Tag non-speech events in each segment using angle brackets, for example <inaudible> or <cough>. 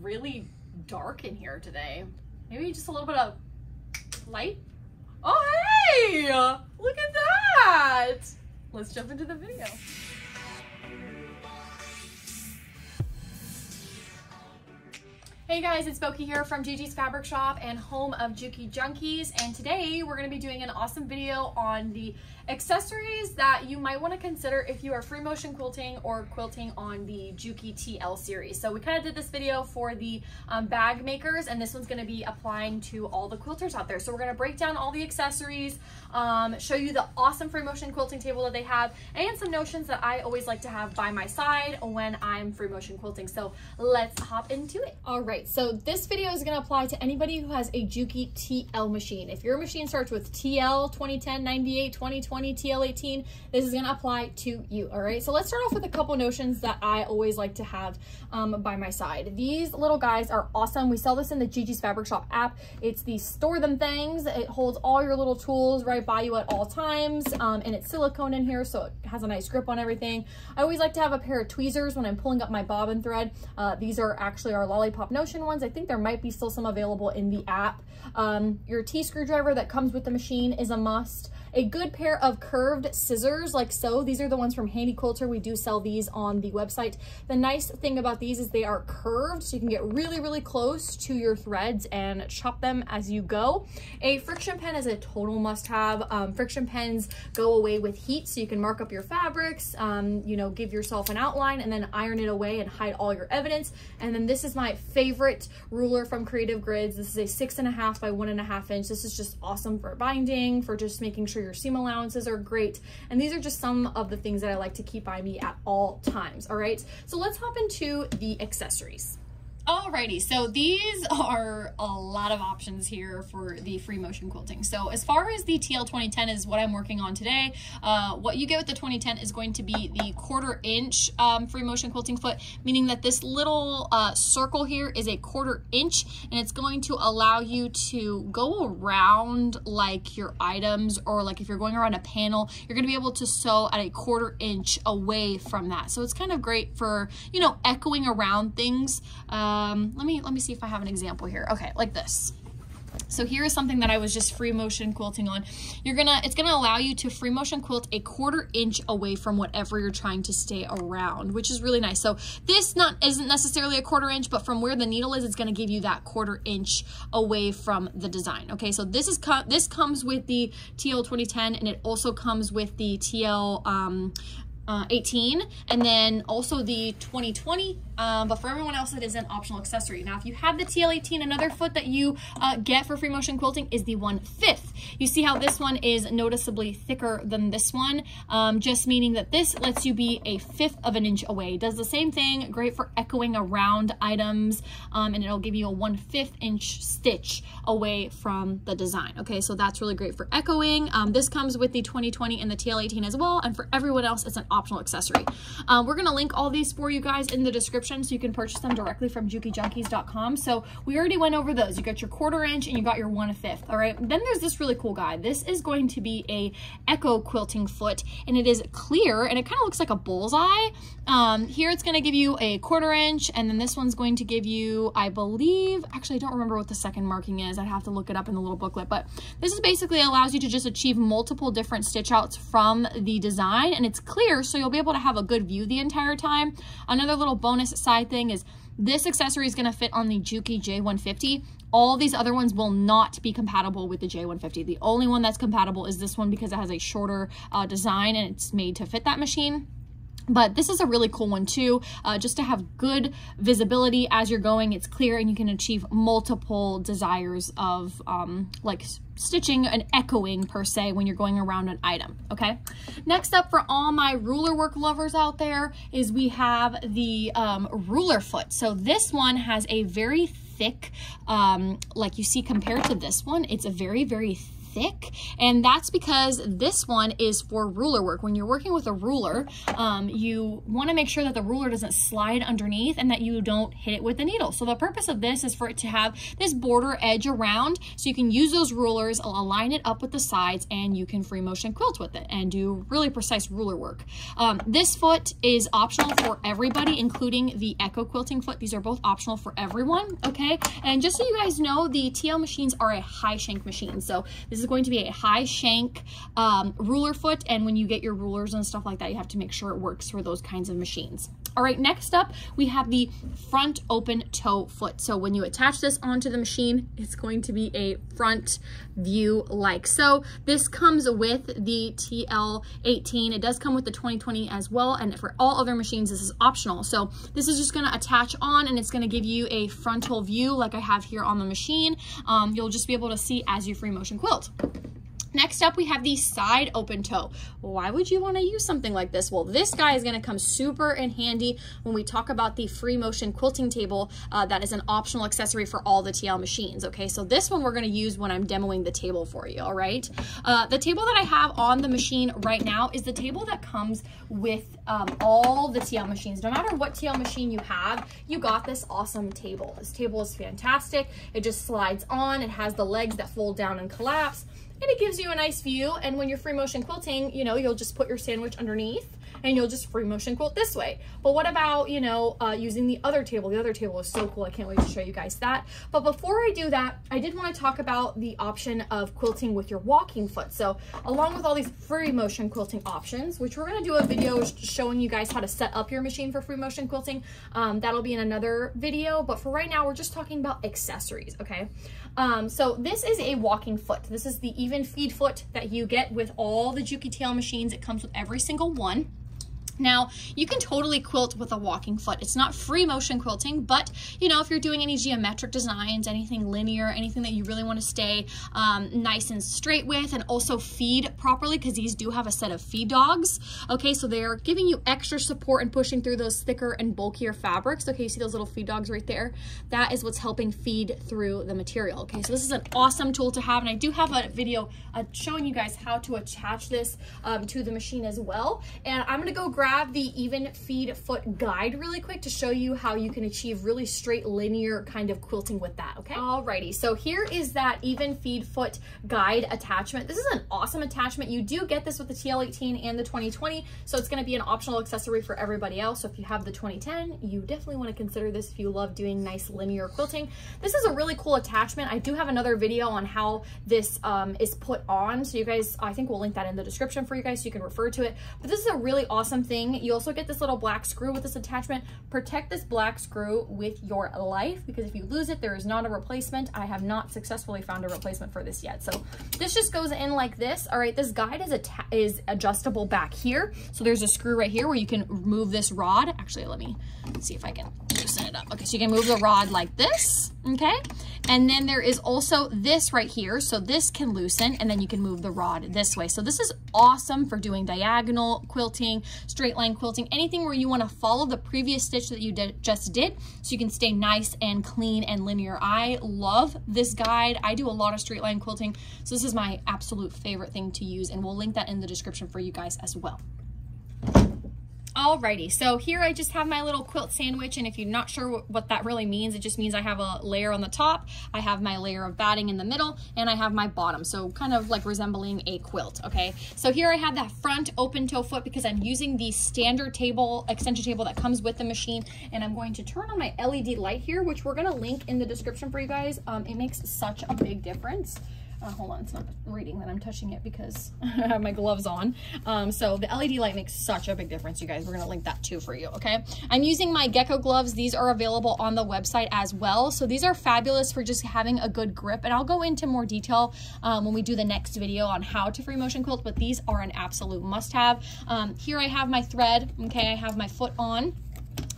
really dark in here today. Maybe just a little bit of light. Oh, hey! Look at that! Let's jump into the video. Hey guys, it's Boki here from Gigi's Fabric Shop and home of Juki Junkies. And today we're gonna be doing an awesome video on the accessories that you might wanna consider if you are free motion quilting or quilting on the Juki TL series. So we kind of did this video for the um, bag makers and this one's gonna be applying to all the quilters out there. So we're gonna break down all the accessories, um, show you the awesome free motion quilting table that they have and some notions that I always like to have by my side when I'm free motion quilting. So let's hop into it. All right so this video is gonna apply to anybody who has a Juki TL machine. If your machine starts with TL 2010, 98, 2020, TL18, this is gonna apply to you, all right? So let's start off with a couple notions that I always like to have um, by my side. These little guys are awesome. We sell this in the Gigi's Fabric Shop app. It's the store them things. It holds all your little tools right by you at all times, um, and it's silicone in here, so it has a nice grip on everything. I always like to have a pair of tweezers when I'm pulling up my bobbin thread. Uh, these are actually our Lollipop Notion ones. I think there might be still some available in the app. Um, your T-screwdriver that comes with the machine is a must a good pair of curved scissors like so. These are the ones from Handy Quilter. We do sell these on the website. The nice thing about these is they are curved so you can get really, really close to your threads and chop them as you go. A friction pen is a total must have. Um, friction pens go away with heat so you can mark up your fabrics, um, you know, give yourself an outline and then iron it away and hide all your evidence. And then this is my favorite ruler from Creative Grids. This is a six and a half by one and a half inch. This is just awesome for binding, for just making sure your seam allowances are great. And these are just some of the things that I like to keep by me at all times, all right? So let's hop into the accessories. Alrighty, so these are a lot of options here for the free motion quilting. So as far as the TL 2010 is what I'm working on today, uh, what you get with the 2010 is going to be the quarter inch um, free motion quilting foot, meaning that this little uh, circle here is a quarter inch and it's going to allow you to go around like your items or like if you're going around a panel, you're gonna be able to sew at a quarter inch away from that. So it's kind of great for, you know, echoing around things. Uh, um, let me, let me see if I have an example here. Okay, like this. So here is something that I was just free motion quilting on. You're gonna, it's gonna allow you to free motion quilt a quarter inch away from whatever you're trying to stay around, which is really nice. So this not isn't necessarily a quarter inch, but from where the needle is, it's gonna give you that quarter inch away from the design. Okay, so this is this comes with the TL 2010, and it also comes with the TL um, uh, 18 and then also the 2020 um, but for everyone else it is an optional accessory. Now if you have the TL18 another foot that you uh, get for free motion quilting is the one fifth you see how this one is noticeably thicker than this one um, just meaning that this lets you be a fifth of an inch away. Does the same thing great for echoing around items um, and it'll give you a one fifth inch stitch away from the design okay? So that's really great for echoing. Um, this comes with the 2020 and the TL18 as well and for everyone else it's an optional accessory. Um, we're going to link all these for you guys in the description so you can purchase them directly from jukijunkies.com. So we already went over those. You got your quarter inch and you got your one fifth. All right. Then there's this really cool guy. This is going to be a echo quilting foot and it is clear and it kind of looks like a bullseye. Um, here it's going to give you a quarter inch and then this one's going to give you, I believe, actually I don't remember what the second marking is. I'd have to look it up in the little booklet, but this is basically allows you to just achieve multiple different stitch outs from the design and it's clear so you'll be able to have a good view the entire time. Another little bonus side thing is this accessory is going to fit on the Juki J150. All these other ones will not be compatible with the J150. The only one that's compatible is this one because it has a shorter uh, design and it's made to fit that machine. But this is a really cool one too, uh, just to have good visibility as you're going. It's clear and you can achieve multiple desires of um, like stitching and echoing per se when you're going around an item, okay? Next up for all my ruler work lovers out there is we have the um, ruler foot. So this one has a very thick, um, like you see compared to this one, it's a very, very thick. And that's because this one is for ruler work. When you're working with a ruler, um, you wanna make sure that the ruler doesn't slide underneath and that you don't hit it with the needle. So the purpose of this is for it to have this border edge around so you can use those rulers, align it up with the sides and you can free motion quilt with it and do really precise ruler work. Um, this foot is optional for everybody, including the Echo quilting foot. These are both optional for everyone, okay? And just so you guys know, the TL machines are a high shank machine. So this is going to be a high shank um, ruler foot. And when you get your rulers and stuff like that, you have to make sure it works for those kinds of machines. All right, next up, we have the front open toe foot. So when you attach this onto the machine, it's going to be a front view like so. This comes with the TL18. It does come with the 2020 as well. And for all other machines, this is optional. So this is just gonna attach on and it's gonna give you a frontal view like I have here on the machine. Um, you'll just be able to see as you free motion quilt. Next up, we have the side open toe. Why would you wanna use something like this? Well, this guy is gonna come super in handy when we talk about the free motion quilting table uh, that is an optional accessory for all the TL machines, okay? So this one we're gonna use when I'm demoing the table for you, all right? Uh, the table that I have on the machine right now is the table that comes with um, all the TL machines. No matter what TL machine you have, you got this awesome table. This table is fantastic. It just slides on. It has the legs that fold down and collapse and it gives you a nice view. And when you're free motion quilting, you know, you'll just put your sandwich underneath and you'll just free motion quilt this way. But what about, you know, uh, using the other table? The other table is so cool. I can't wait to show you guys that. But before I do that, I did want to talk about the option of quilting with your walking foot. So along with all these free motion quilting options, which we're going to do a video showing you guys how to set up your machine for free motion quilting. Um, that'll be in another video. But for right now, we're just talking about accessories, okay? Um, so this is a walking foot. This is the even feed foot that you get with all the Juki TL machines. It comes with every single one. Now, you can totally quilt with a walking foot. It's not free motion quilting, but you know, if you're doing any geometric designs, anything linear, anything that you really want to stay um, nice and straight with and also feed properly because these do have a set of feed dogs. Okay, so they're giving you extra support and pushing through those thicker and bulkier fabrics. Okay, you see those little feed dogs right there? That is what's helping feed through the material. Okay, so this is an awesome tool to have and I do have a video uh, showing you guys how to attach this um, to the machine as well. And I'm gonna go grab grab the even feed foot guide really quick to show you how you can achieve really straight linear kind of quilting with that, okay? Alrighty, so here is that even feed foot guide attachment. This is an awesome attachment. You do get this with the TL18 and the 2020, so it's gonna be an optional accessory for everybody else. So if you have the 2010, you definitely wanna consider this if you love doing nice linear quilting. This is a really cool attachment. I do have another video on how this um, is put on, so you guys, I think we'll link that in the description for you guys so you can refer to it. But this is a really awesome thing thing. You also get this little black screw with this attachment. Protect this black screw with your life because if you lose it, there is not a replacement. I have not successfully found a replacement for this yet. So this just goes in like this. All right, this guide is, is adjustable back here. So there's a screw right here where you can move this rod. Actually, let me see if I can loosen it up. Okay, so you can move the rod like this, okay? And then there is also this right here. So this can loosen and then you can move the rod this way. So this is awesome for doing diagonal quilting, straight line quilting, anything where you wanna follow the previous stitch that you did, just did so you can stay nice and clean and linear. I love this guide. I do a lot of straight line quilting. So this is my absolute favorite thing to use and we'll link that in the description for you guys as well. Alrighty, so here I just have my little quilt sandwich, and if you're not sure what that really means, it just means I have a layer on the top, I have my layer of batting in the middle, and I have my bottom, so kind of like resembling a quilt, okay? So here I have that front open toe foot because I'm using the standard table, extension table that comes with the machine, and I'm going to turn on my LED light here, which we're gonna link in the description for you guys. Um, it makes such a big difference. Uh, hold on, it's not reading that I'm touching it because <laughs> I have my gloves on. Um, so the LED light makes such a big difference, you guys. We're gonna link that too for you, okay? I'm using my Gecko gloves. These are available on the website as well. So these are fabulous for just having a good grip. And I'll go into more detail um, when we do the next video on how to free motion quilt, but these are an absolute must have. Um, here I have my thread, okay? I have my foot on.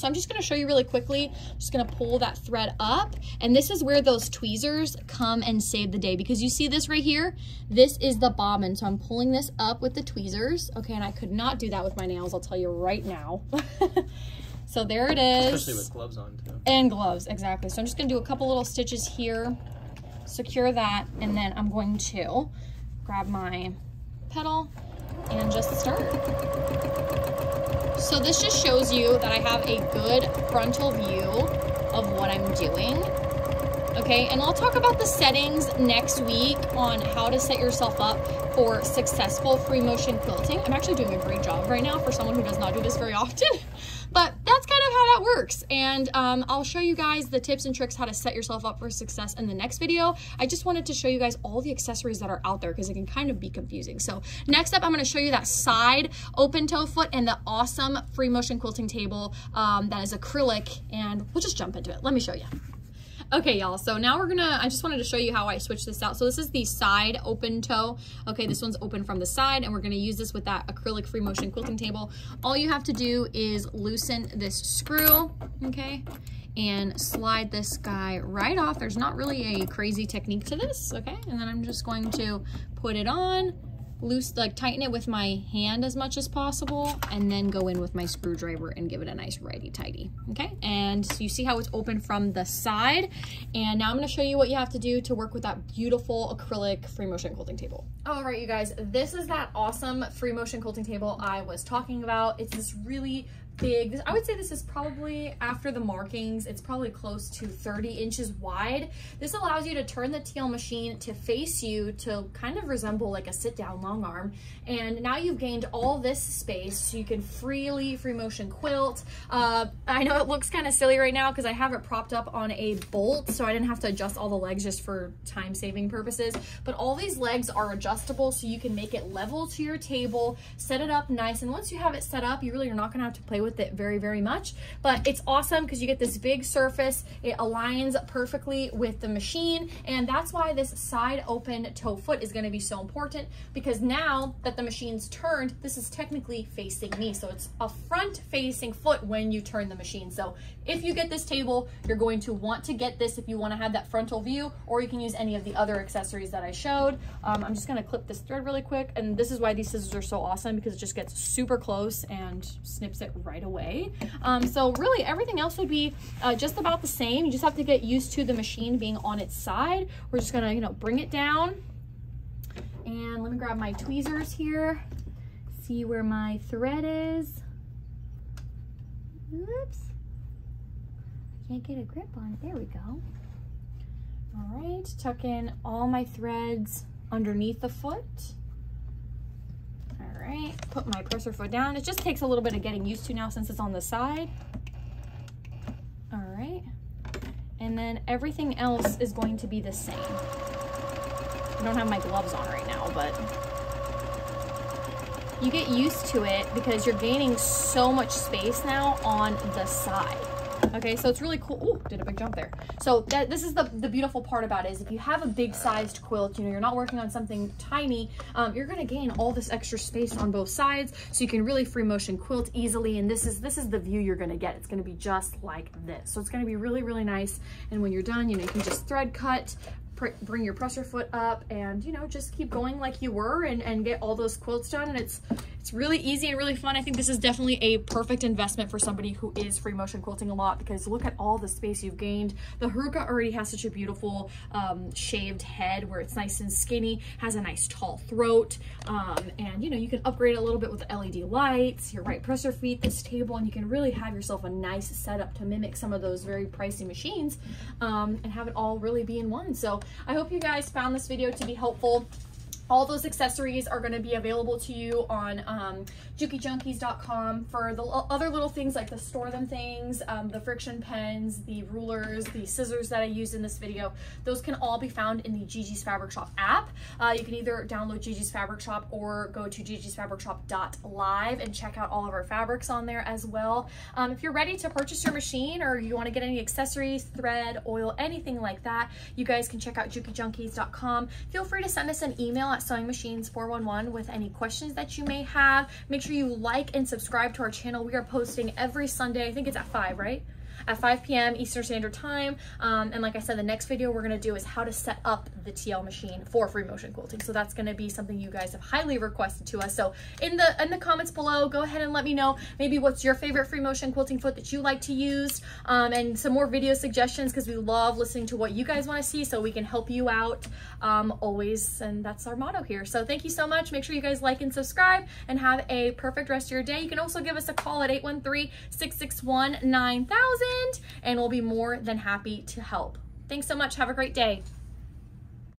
So I'm just gonna show you really quickly. I'm just gonna pull that thread up. And this is where those tweezers come and save the day because you see this right here? This is the bobbin. So I'm pulling this up with the tweezers. Okay, and I could not do that with my nails, I'll tell you right now. <laughs> so there it is. Especially with gloves on too. And gloves, exactly. So I'm just gonna do a couple little stitches here, secure that, and then I'm going to grab my pedal and just start. So this just shows you that I have a good frontal view of what I'm doing. Okay, and I'll talk about the settings next week on how to set yourself up for successful free motion quilting. I'm actually doing a great job right now for someone who does not do this very often, <laughs> but that's kind of how that works. And um, I'll show you guys the tips and tricks how to set yourself up for success in the next video. I just wanted to show you guys all the accessories that are out there because it can kind of be confusing. So next up, I'm gonna show you that side open toe foot and the awesome free motion quilting table um, that is acrylic and we'll just jump into it. Let me show you. Okay, y'all, so now we're gonna, I just wanted to show you how I switch this out. So this is the side open toe. Okay, this one's open from the side and we're gonna use this with that acrylic free motion quilting table. All you have to do is loosen this screw, okay? And slide this guy right off. There's not really a crazy technique to this, okay? And then I'm just going to put it on, loose, like tighten it with my hand as much as possible and then go in with my screwdriver and give it a nice righty tighty, okay? And so you see how it's open from the side. And now I'm gonna show you what you have to do to work with that beautiful acrylic free motion quilting table. All right, you guys, this is that awesome free motion quilting table I was talking about. It's this really big. I would say this is probably, after the markings, it's probably close to 30 inches wide. This allows you to turn the TL machine to face you to kind of resemble like a sit down long arm. And now you've gained all this space so you can freely free motion quilt. Uh, I know it looks kind of silly right now because I have it propped up on a bolt so I didn't have to adjust all the legs just for time saving purposes. But all these legs are adjustable so you can make it level to your table, set it up nice. And once you have it set up, you really are not gonna have to play with with it very, very much. But it's awesome because you get this big surface. It aligns perfectly with the machine. And that's why this side open toe foot is gonna be so important because now that the machine's turned, this is technically facing me. So it's a front facing foot when you turn the machine. So if you get this table, you're going to want to get this if you wanna have that frontal view, or you can use any of the other accessories that I showed. Um, I'm just gonna clip this thread really quick. And this is why these scissors are so awesome because it just gets super close and snips it right away. Um, so really everything else would be uh, just about the same. You just have to get used to the machine being on its side. We're just gonna, you know, bring it down. And let me grab my tweezers here. See where my thread is. Oops. I can't get a grip on it. There we go. All right, tuck in all my threads underneath the foot. All right, put my presser foot down. It just takes a little bit of getting used to now since it's on the side. All right, and then everything else is going to be the same. I don't have my gloves on right now, but you get used to it because you're gaining so much space now on the side. <laughs> Okay, so it's really cool. Oh, did a big jump there. So that, this is the, the beautiful part about it is if you have a big sized quilt, you know, you're not working on something tiny, um, you're gonna gain all this extra space on both sides so you can really free motion quilt easily. And this is, this is the view you're gonna get. It's gonna be just like this. So it's gonna be really, really nice. And when you're done, you know, you can just thread cut, bring your presser foot up and you know just keep going like you were and, and get all those quilts done and it's it's really easy and really fun. I think this is definitely a perfect investment for somebody who is free motion quilting a lot because look at all the space you've gained. The Haruka already has such a beautiful um, shaved head where it's nice and skinny, has a nice tall throat, um, and you know, you can upgrade a little bit with LED lights, your right presser feet, this table, and you can really have yourself a nice setup to mimic some of those very pricey machines um, and have it all really be in one. So I hope you guys found this video to be helpful all those accessories are going to be available to you on um, jukijunkies.com for the other little things like the store them things, um, the friction pens, the rulers, the scissors that I used in this video. Those can all be found in the Gigi's Fabric Shop app. Uh, you can either download Gigi's Fabric Shop or go to gigisfabricshop.live and check out all of our fabrics on there as well. Um, if you're ready to purchase your machine or you want to get any accessories, thread, oil, anything like that, you guys can check out jukijunkies.com. Feel free to send us an email Sewing Machines 411 with any questions that you may have. Make sure you like and subscribe to our channel. We are posting every Sunday. I think it's at 5, right? At 5 p.m. Eastern Standard Time. Um, and like I said, the next video we're gonna do is how to set up the TL machine for free motion quilting. So that's gonna be something you guys have highly requested to us. So in the in the comments below, go ahead and let me know maybe what's your favorite free motion quilting foot that you like to use um, and some more video suggestions because we love listening to what you guys wanna see so we can help you out um, always. And that's our motto here. So thank you so much. Make sure you guys like and subscribe and have a perfect rest of your day. You can also give us a call at 813-661-9000 and we'll be more than happy to help. Thanks so much. Have a great day.